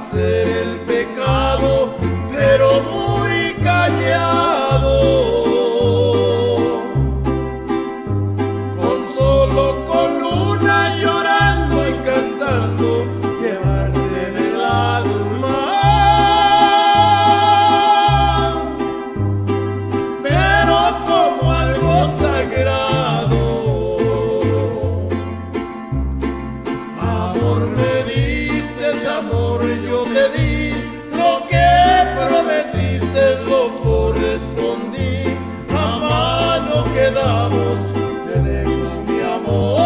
fazer. Yo te di, lo que prometiste lo correspondí, a mano quedamos, te dejo mi amor,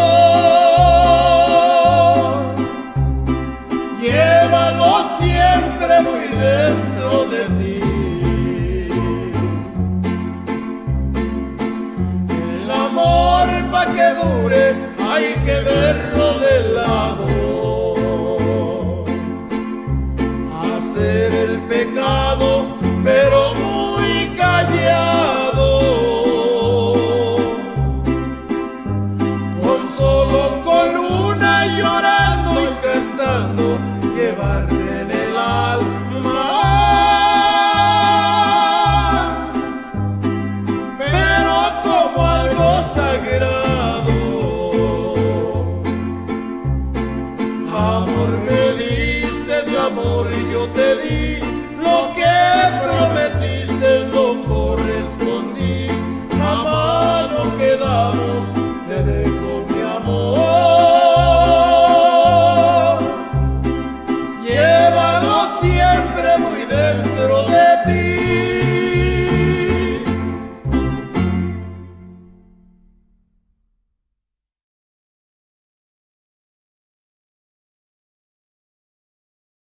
llévalo siempre muy dentro de ti. El amor pa' que dure hay que Amor me diste, amor y yo te di, lo que prometiste lo correspondí. Jamás lo quedamos, te dejo mi amor. Llévalo siempre muy